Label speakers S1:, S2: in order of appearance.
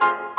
S1: Bye.